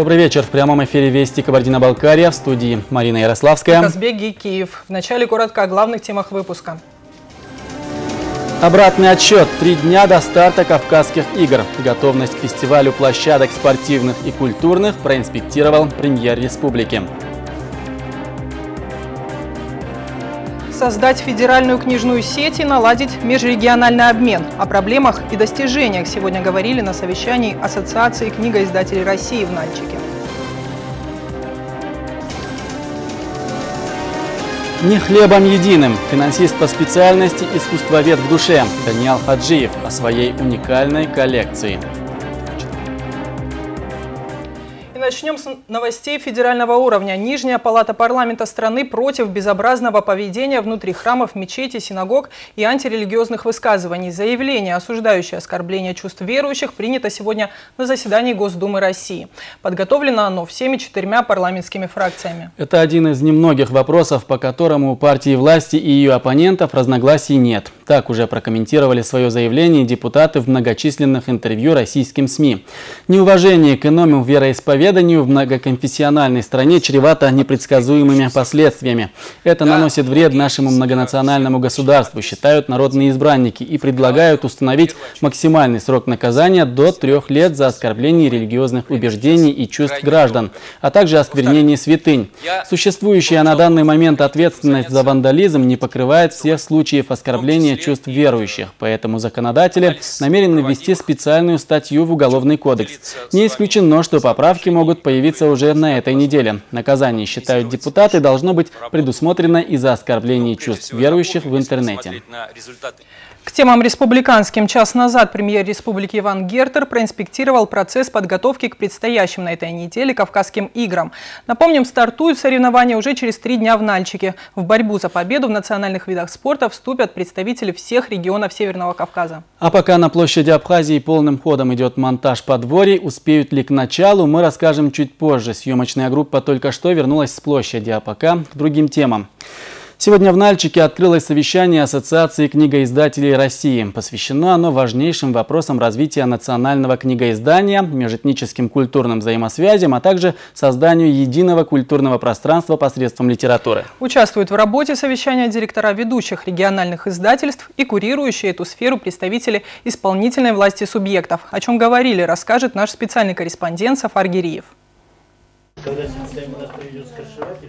Добрый вечер. В прямом эфире Вести Кабардино-Балкария в студии Марина Ярославская. Казбек Гикиев. В начале коротко о главных темах выпуска. Обратный отсчет. Три дня до старта Кавказских игр. Готовность к фестивалю площадок спортивных и культурных проинспектировал премьер республики. Создать федеральную книжную сеть и наладить межрегиональный обмен. О проблемах и достижениях сегодня говорили на совещании Ассоциации книгоиздателей России в Нальчике. Не хлебом единым. Финансист по специальности искусствовед в душе Даниал Хаджиев о своей уникальной коллекции. Начнем с новостей федерального уровня. Нижняя палата парламента страны против безобразного поведения внутри храмов, мечетей, синагог и антирелигиозных высказываний. Заявление, осуждающее оскорбление чувств верующих, принято сегодня на заседании Госдумы России. Подготовлено оно всеми четырьмя парламентскими фракциями. Это один из немногих вопросов, по которому у партии власти и ее оппонентов разногласий нет. Так уже прокомментировали свое заявление депутаты в многочисленных интервью российским СМИ. Неуважение к иному вероисповеданию преданию в многоконфессиональной стране чревато непредсказуемыми последствиями. Это наносит вред нашему многонациональному государству, считают народные избранники и предлагают установить максимальный срок наказания до трех лет за оскорбление религиозных убеждений и чувств граждан, а также осквернение святынь. Существующая на данный момент ответственность за вандализм не покрывает всех случаев оскорбления чувств верующих, поэтому законодатели намерены ввести специальную статью в Уголовный кодекс. Не исключено, что поправки могут могут появиться уже на этой неделе. Наказание, считают депутаты, должно быть предусмотрено из-за оскорблений чувств верующих в интернете. К темам республиканским час назад премьер республики Иван Гертер проинспектировал процесс подготовки к предстоящим на этой неделе Кавказским играм. Напомним, стартуют соревнования уже через три дня в Нальчике. В борьбу за победу в национальных видах спорта вступят представители всех регионов Северного Кавказа. А пока на площади Абхазии полным ходом идет монтаж подворий, успеют ли к началу, мы расскажем чуть позже. Съемочная группа только что вернулась с площади, а пока к другим темам. Сегодня в Нальчике открылось совещание Ассоциации книгоиздателей России. Посвящено оно важнейшим вопросам развития национального книгоиздания, межэтническим культурным взаимосвязям, а также созданию единого культурного пространства посредством литературы. Участвуют в работе совещания директора ведущих региональных издательств и курирующие эту сферу представители исполнительной власти субъектов. О чем говорили, расскажет наш специальный корреспондент Сафар Гириев.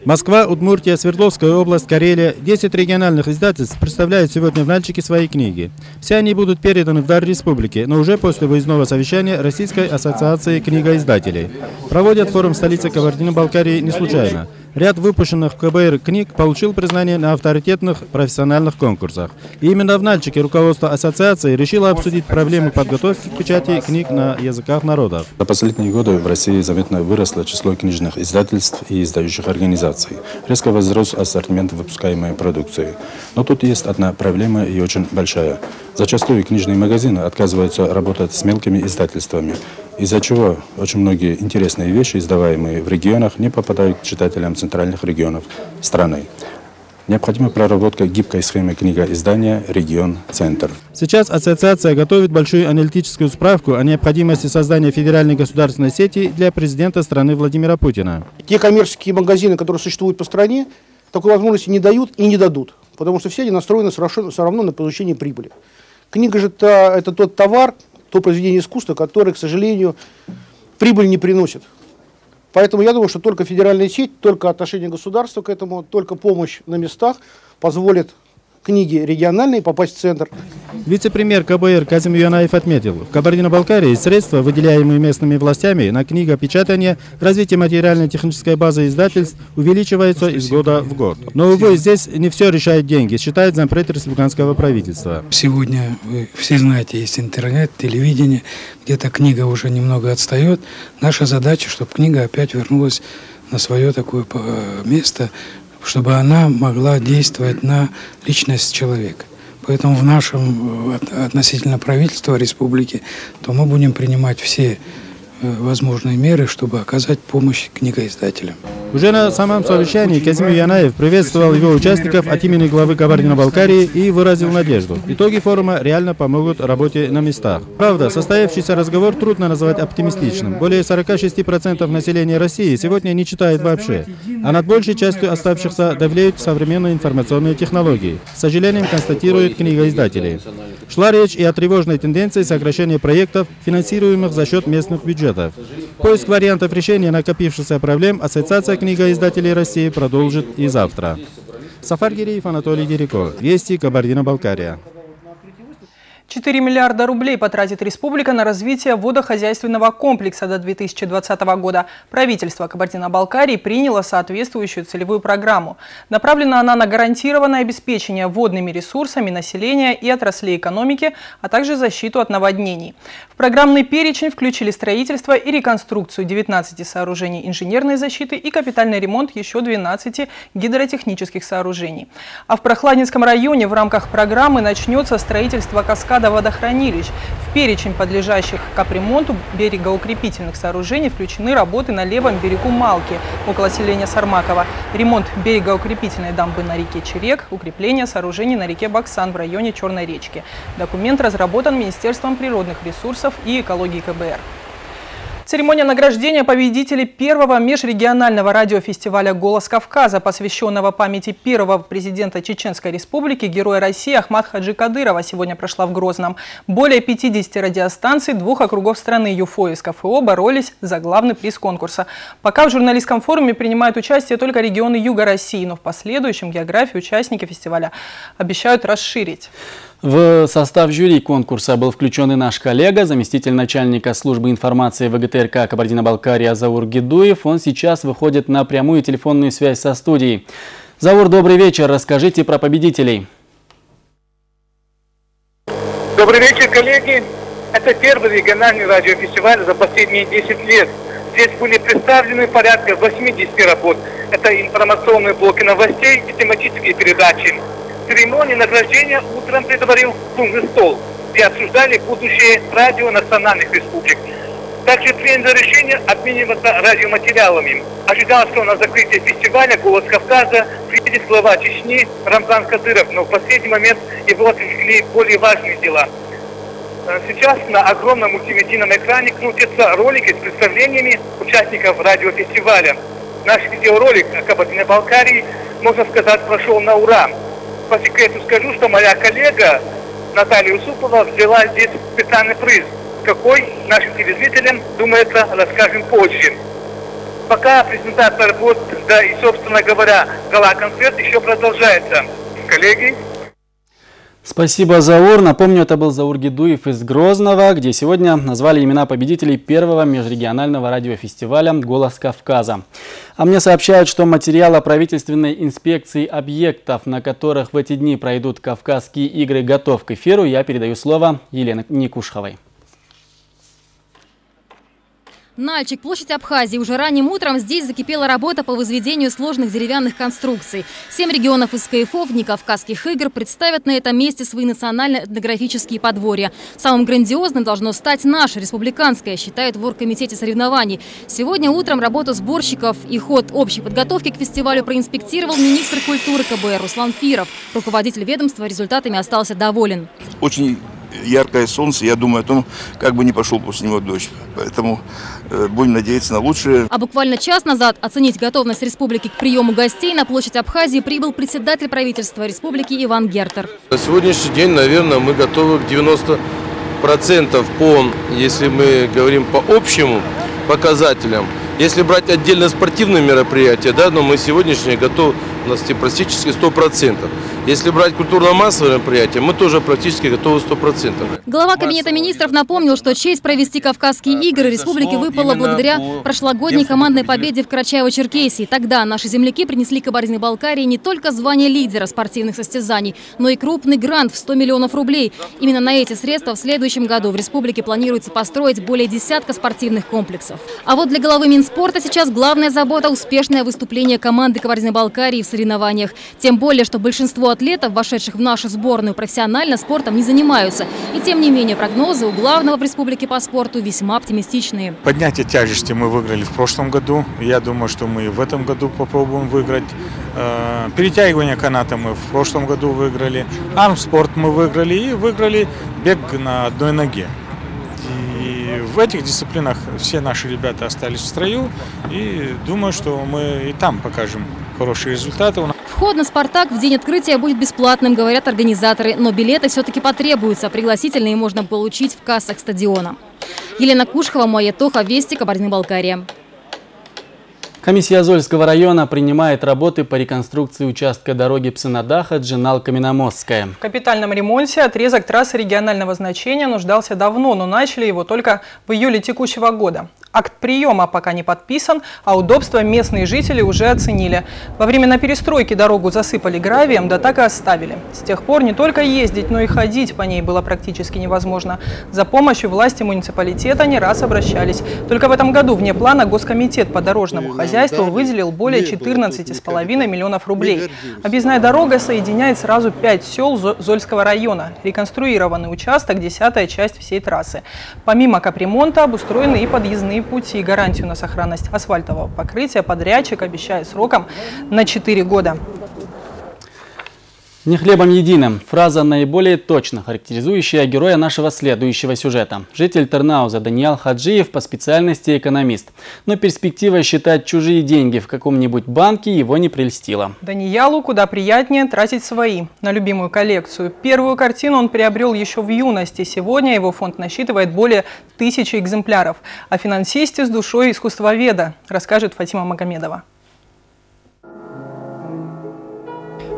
Москва, Удмуртия, Свердловская область, Карелия. 10 региональных издательств представляют сегодня в Нальчике свои книги. Все они будут переданы в дар республики, но уже после выездного совещания Российской ассоциации книгоиздателей. Проводят форум столицы Кабардино-Балкарии не случайно. Ряд выпущенных в КБР книг получил признание на авторитетных профессиональных конкурсах. И именно в Нальчике руководство ассоциации решило обсудить проблему подготовки к печати книг на языках народов. За последние годы в России заметно выросло число книжных издательств и издающих организаций. Резко возрос ассортимент выпускаемой продукции. Но тут есть одна проблема и очень большая. Зачастую книжные магазины отказываются работать с мелкими издательствами, из-за чего очень многие интересные вещи, издаваемые в регионах, не попадают к читателям центральных регионов страны. Необходима проработка гибкой схемы книга издания «Регион-Центр». Сейчас ассоциация готовит большую аналитическую справку о необходимости создания федеральной государственной сети для президента страны Владимира Путина. Те коммерческие магазины, которые существуют по стране, такой возможности не дают и не дадут, потому что все они настроены все равно на получение прибыли. Книга же это, это тот товар, то произведение искусства, которое, к сожалению, прибыль не приносит. Поэтому я думаю, что только федеральная сеть, только отношение государства к этому, только помощь на местах позволит книги региональные попасть в центр. Вице-премьер КБР Казим Юанаев отметил, в Кабардино-Балкарии средства, выделяемые местными властями на книгопечатание, развитие материально-технической базы издательств увеличивается из года в год. Но, увы, здесь не все решает деньги, считает зампред республиканского правительства. Сегодня, вы все знаете, есть интернет, телевидение, где-то книга уже немного отстает. Наша задача, чтобы книга опять вернулась на свое такое э, место, чтобы она могла действовать на личность человека. Поэтому в нашем э, относительно правительства республики, то мы будем принимать все возможные меры, чтобы оказать помощь книгоиздателям. Уже на самом совещании Казим Янаев приветствовал его участников от имени главы Кабардино-Балкарии и выразил надежду. Итоги форума реально помогут работе на местах. Правда, состоявшийся разговор трудно назвать оптимистичным. Более 46% населения России сегодня не читает вообще, а над большей частью оставшихся давлеют современные информационные технологии. С сожалением констатируют книгоиздатели. Шла речь и о тревожной тенденции сокращения проектов, финансируемых за счет местных бюджетов. Поиск вариантов решения накопившихся проблем Ассоциация книгоиздателей России продолжит и завтра. Сафар Гириев, Анатолий Дереко. Вести, Кабардино-Балкария. 4 миллиарда рублей потратит республика на развитие водохозяйственного комплекса до 2020 года. Правительство Кабардино-Балкарии приняло соответствующую целевую программу. Направлена она на гарантированное обеспечение водными ресурсами населения и отраслей экономики, а также защиту от наводнений. В программный перечень включили строительство и реконструкцию 19 сооружений инженерной защиты и капитальный ремонт еще 12 гидротехнических сооружений. А в Прохладинском районе в рамках программы начнется строительство каскада ряда водохранилищ. В перечень подлежащих капремонту берегоукрепительных сооружений включены работы на левом берегу Малки, около селения Сармакова, ремонт берегоукрепительной дамбы на реке Черек, укрепление сооружений на реке Баксан в районе Черной речки. Документ разработан Министерством природных ресурсов и экологии КБР. Церемония награждения победителей первого межрегионального радиофестиваля «Голос Кавказа», посвященного памяти первого президента Чеченской республики, героя России Ахмад Хаджи Кадырова, сегодня прошла в Грозном. Более 50 радиостанций двух округов страны ЮФО и СКФО боролись за главный приз конкурса. Пока в журналистском форуме принимают участие только регионы Юга России, но в последующем географию участники фестиваля обещают расширить. В состав жюри конкурса был включен и наш коллега, заместитель начальника службы информации ВГТРК Кабардино-Балкария Заур Гидуев. Он сейчас выходит на прямую телефонную связь со студией. Заур, добрый вечер. Расскажите про победителей. Добрый вечер, коллеги. Это первый региональный радиофестиваль за последние 10 лет. Здесь были представлены порядка 80 работ. Это информационные блоки новостей и тематические передачи церемонии награждения утром предварил круглый стол, где обсуждали будущее радио национальных республик. Также принято решение обмениваться радиоматериалами. Ожидалось, что на закрытии фестиваля «Голос Кавказа» приедет глава Чечни Рамзан Кадыров, но в последний момент его отвлекли более важные дела. Э, сейчас на огромном мультимедийном экране крутятся ролики с представлениями участников радиофестиваля. Наш видеоролик о Кабардино-Балкарии, можно сказать, прошел на ура по секрету скажу, что моя коллега Наталья Усупова взяла здесь специальный приз. Какой нашим телезрителям, думается, расскажем позже. Пока презентация работ, да и, собственно говоря, гала-концерт еще продолжается. Коллеги, Спасибо, Заур. Напомню, это был Заур Гидуев из Грозного, где сегодня назвали имена победителей первого межрегионального радиофестиваля «Голос Кавказа». А мне сообщают, что материал о правительственной инспекции объектов, на которых в эти дни пройдут Кавказские игры, готов к эфиру. Я передаю слово Елене Никушховой. Нальчик, площадь Абхазии. Уже ранним утром здесь закипела работа по возведению сложных деревянных конструкций. Семь регионов из КФО Дни Кавказских игр представят на этом месте свои национально-этнографические подворья. Самым грандиозным должно стать наше, республиканское, считают в оргкомитете соревнований. Сегодня утром работу сборщиков и ход общей подготовки к фестивалю проинспектировал министр культуры КБР Руслан Фиров. Руководитель ведомства результатами остался доволен. Очень яркое солнце, я думаю о том, как бы не пошел после него дождь. Поэтому э, будем надеяться на лучшее. А буквально час назад оценить готовность республики к приему гостей на площадь Абхазии прибыл председатель правительства республики Иван Гертер. На сегодняшний день, наверное, мы готовы к 90 процентов по, если мы говорим по общему показателям. Если брать отдельно спортивные мероприятия, да, но мы сегодняшние готовы нас практически 100%. Если брать культурно-массовые мероприятия, мы тоже практически готовы 100%. Глава Кабинета министров напомнил, что честь провести Кавказские игры республике выпала благодаря прошлогодней командной победе в Карачаево-Черкесии. Тогда наши земляки принесли Кабардино-Балкарии не только звание лидера спортивных состязаний, но и крупный грант в 100 миллионов рублей. Именно на эти средства в следующем году в республике планируется построить более десятка спортивных комплексов. А вот для главы Минспорта сейчас главная забота – успешное выступление команды Кабардино-Балкарии в соревнованиях. Тем более, что большинство атлетов, вошедших в нашу сборную профессионально, спортом не занимаются. И тем не менее прогнозы у главного в республике по спорту весьма оптимистичные. Поднятие тяжести мы выиграли в прошлом году. Я думаю, что мы в этом году попробуем выиграть. Э, перетягивание каната мы в прошлом году выиграли. Армспорт мы выиграли и выиграли бег на одной ноге. В этих дисциплинах все наши ребята остались в строю. И думаю, что мы и там покажем хорошие результаты. Вход на «Спартак» в день открытия будет бесплатным, говорят организаторы. Но билеты все-таки потребуются. Пригласительные можно получить в кассах стадиона. Елена Кушхова, Майя Тоха, Вести, Кабардино-Балкария. Комиссия Зольского района принимает работы по реконструкции участка дороги Псинадаха-Джинал-Каменомостская. В капитальном ремонте отрезок трассы регионального значения нуждался давно, но начали его только в июле текущего года. Акт приема пока не подписан, а удобства местные жители уже оценили. Во времена перестройки дорогу засыпали гравием, да так и оставили. С тех пор не только ездить, но и ходить по ней было практически невозможно. За помощью власти муниципалитета не раз обращались. Только в этом году вне плана Госкомитет по дорожному хозяйству выделил более 14,5 миллионов рублей. Объездная дорога соединяет сразу пять сел Зольского района. Реконструированный участок – десятая часть всей трассы. Помимо капремонта обустроены и подъездные пути и гарантию на сохранность асфальтового покрытия подрядчик обещает сроком на 4 года. Не хлебом единым. Фраза, наиболее точно характеризующая героя нашего следующего сюжета. Житель Тернауза Даниил Хаджиев по специальности экономист. Но перспектива считать чужие деньги в каком-нибудь банке его не прельстила. Даниялу куда приятнее тратить свои на любимую коллекцию. Первую картину он приобрел еще в юности. Сегодня его фонд насчитывает более тысячи экземпляров. О финансисте с душой искусствоведа расскажет Фатима Магомедова.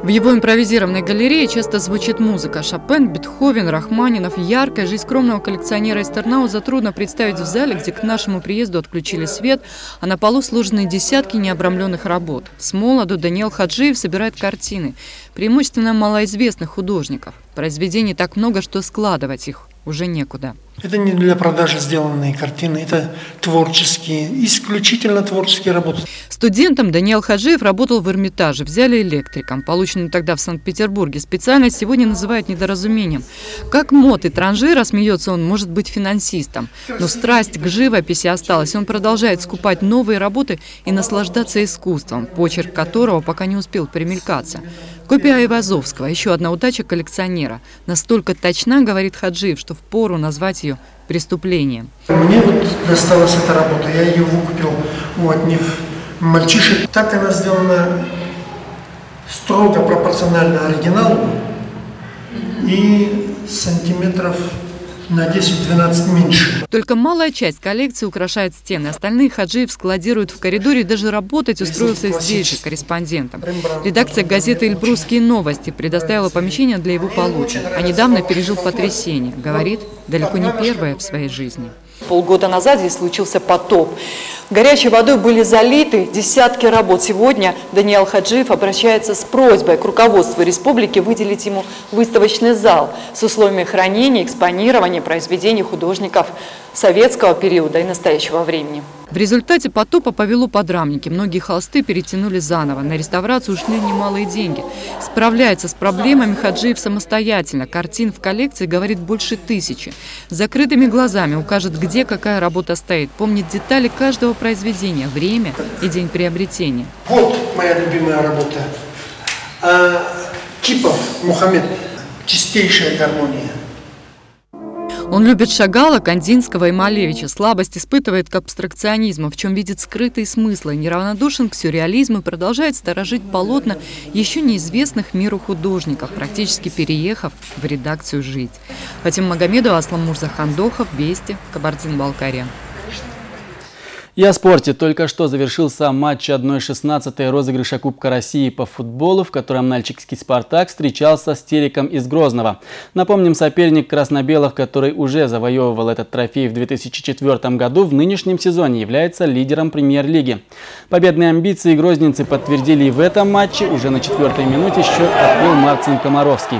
В его импровизированной галерее часто звучит музыка. Шопен, Бетховен, Рахманинов. Яркая жизнь скромного коллекционера из Тернауза трудно представить в зале, где к нашему приезду отключили свет, а на полу сложены десятки необрамленных работ. С молоду Даниэл Хаджиев собирает картины, преимущественно малоизвестных художников. Произведений так много, что складывать их уже некуда. Это не для продажи сделанные картины, это творческие, исключительно творческие работы. Студентом Даниил Хаджиев работал в Эрмитаже, взяли электриком. Полученную тогда в Санкт-Петербурге специальность сегодня называют недоразумением. Как мод и транжира, смеется он, может быть финансистом. Но страсть к живописи осталась. Он продолжает скупать новые работы и наслаждаться искусством, почерк которого пока не успел примелькаться. Копия Айвазовского, еще одна удача коллекционера. Настолько точна, говорит Хаджиев, что впору назвать ее преступлением. Мне вот досталась эта работа, я ее выкупил у одних мальчишек. Так она сделана строго пропорционально оригиналу и сантиметров на 10-12 меньше. Только малая часть коллекции украшает стены. Остальные Хаджиев складируют в коридоре. Даже работать устроился здесь же корреспондентом. Редакция газеты «Эльбрусские новости» предоставила помещение для его получки. А недавно пережил потрясение. Говорит, далеко не первое в своей жизни. Полгода назад здесь случился потоп. Горячей водой были залиты десятки работ. Сегодня Даниил Хаджиев обращается с просьбой к руководству республики выделить ему выставочный зал с условиями хранения, экспонирования произведений художников советского периода и настоящего времени. В результате потопа повело подрамники. Многие холсты перетянули заново. На реставрацию ушли немалые деньги. Справляется с проблемами Хаджиев самостоятельно. Картин в коллекции, говорит, больше тысячи. С закрытыми глазами укажет, где какая работа стоит. Помнит детали каждого произведения, время и день приобретения. Вот моя любимая работа. А, Кипов Мухаммед. Чистейшая гармония. Он любит Шагала, Кандинского и Малевича, слабость испытывает к абстракционизму, в чем видит скрытые смыслы, неравнодушен к сюрреализму и продолжает сторожить полотна еще неизвестных миру художников, практически переехав в редакцию «Жить». Фатим Магомедова, Аслам Мурзахандохов, Вести, Кабардин-Балкария. И о спорте. Только что завершился матч 1-16 розыгрыша Кубка России по футболу, в котором нальчикский «Спартак» встречался с Тереком из Грозного. Напомним, соперник красно-белых, который уже завоевывал этот трофей в 2004 году, в нынешнем сезоне является лидером премьер-лиги. Победные амбиции грозненцы подтвердили и в этом матче. Уже на четвертой минуте счет открыл Марцин Комаровский.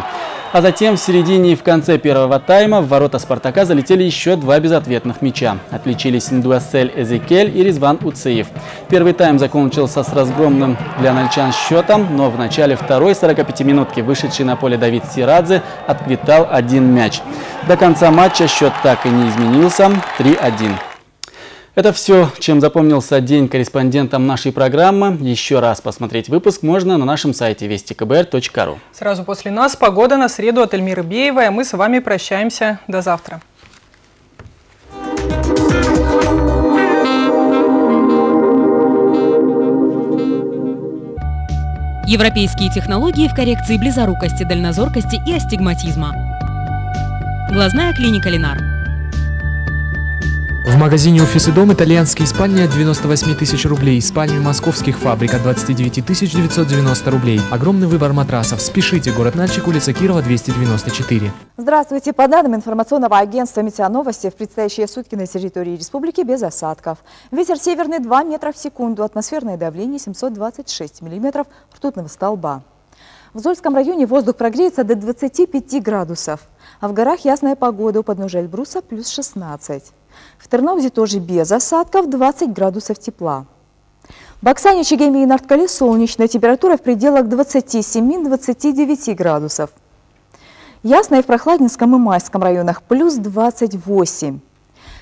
А затем в середине и в конце первого тайма в ворота «Спартака» залетели еще два безответных мяча. Отличились Индуасель Эзекель и Резван Уцеев. Первый тайм закончился с разгромным для нальчан счетом, но в начале второй 45-минутки вышедший на поле Давид Сирадзе отквитал один мяч. До конца матча счет так и не изменился – 3-1. Это все, чем запомнился день корреспондентам нашей программы. Еще раз посмотреть выпуск можно на нашем сайте вестикбр.ру. Сразу после нас погода на среду от Эльмиры Беевой, а мы с вами прощаемся. До завтра. Европейские технологии в коррекции близорукости, дальнозоркости и астигматизма. Глазная клиника «Ленар». Магазине «Офис и дом» итальянские спальни от 98 тысяч рублей, спальни московских фабрик от 29 990 рублей. Огромный выбор матрасов. Спешите, город Нальчик, улица Кирова, 294. Здравствуйте. По данным информационного агентства «Метеоновости», в предстоящие сутки на территории республики без осадков. Ветер северный 2 метра в секунду, атмосферное давление 726 миллиметров ртутного столба. В Зольском районе воздух прогреется до 25 градусов, а в горах ясная погода у подножия Эльбруса плюс 16. В Тернаузе тоже без осадков 20 градусов тепла. В Баксане, Чегеме и Нарткале солнечная температура в пределах 27-29 градусов. Ясно и в Прохладинском и Майском районах плюс 28.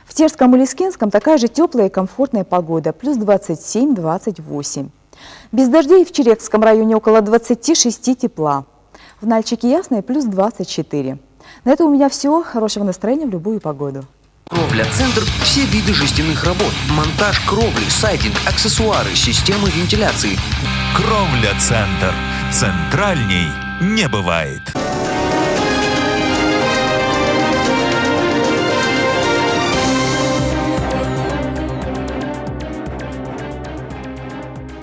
В Терском и Лискинском такая же теплая и комфортная погода, плюс 27-28. Без дождей в Черекском районе около 26 тепла. В Нальчике ясно плюс 24. На это у меня все. Хорошего настроения в любую погоду. Кровля-центр – все виды жестяных работ. Монтаж кровли, сайдинг, аксессуары, системы вентиляции. Кровля-центр. Центральней не бывает.